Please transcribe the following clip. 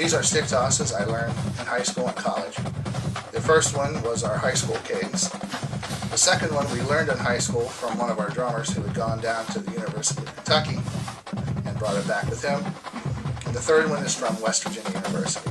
These are stick tosses I learned in high school and college. The first one was our high school cadence. The second one we learned in high school from one of our drummers who had gone down to the University of Kentucky and brought it back with him. And the third one is from West Virginia University.